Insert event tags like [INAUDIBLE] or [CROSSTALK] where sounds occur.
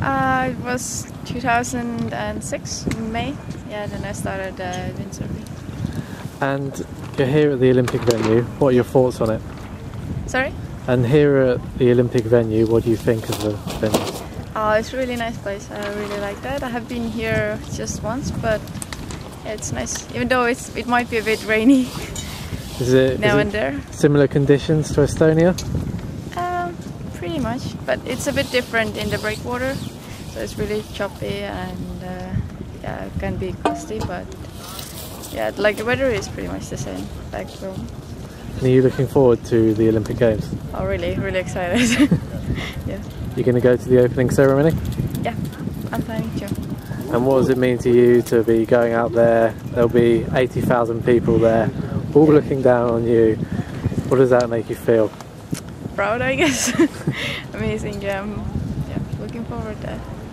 Uh, it was 2006 May. Yeah, then I started uh, windsurfing. And you're here at the Olympic venue. What are your thoughts on it? Sorry? And here at the Olympic venue, what do you think of the venue? Oh, it's a really nice place. I really like that. I have been here just once, but yeah, it's nice. Even though it's it might be a bit rainy Is it, now is and it there. similar conditions to Estonia? Um, pretty much, but it's a bit different in the breakwater. So it's really choppy and uh, yeah, it can be gusty, but yeah, like the weather is pretty much the same back home. And are you looking forward to the Olympic Games? Oh, really, really excited. [LAUGHS] yeah, You're going to go to the opening ceremony? yeah, I'm planning to. And what does it mean to you to be going out there? There'll be 80,000 people there, all looking down on you. What does that make you feel? Proud, I guess. [LAUGHS] Amazing. Yeah, looking forward to.